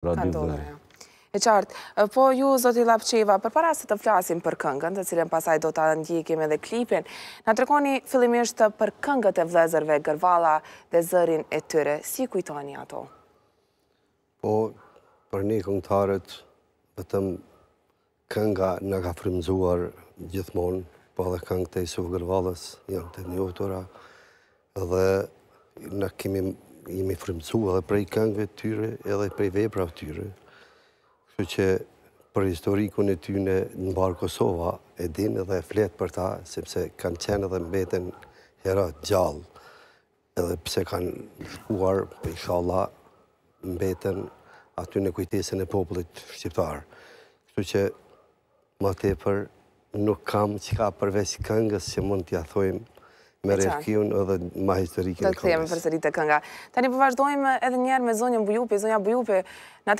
Ka ndodhur, ja. E qartë. Po ju, zoti Llapqeva, përpara se të flasim për këngën, të cilën pastaj do ta ndjekim edhe klipin, na tregoni fillimisht për këngët e vëllezërve Gërvalla dhe zërin e tyre. Si i kujtoni ato? Po, për ne këngëtarët, vetëm Kënga na ka frymëzuar gjithmonë, po edhe këngët e Jusuf Gërvallës janë të njohura dhe na kemi jemi frymëzuar edhe prej këngëve të tyre, edhe prej veprave të tyre. Kështu që për historikun e tyre mbarë Kosova e din edhe e flet për ta, sepse kanë qenë edhe mbeten hera gjallë Edhe pse kanë shkuar, po inshallah mbeten aty në kujtesën e popullit shqiptar. Kështu që ma tepër nuk kam çka përveç këngës që mund t'ia thojmë me Refkiun edhe ma historikun e këngës. Do të kthehemi përsëri te kënga. Tani po vazhdojmë edhe njëherë me zonjën Bujupi, zonja Bujupi, në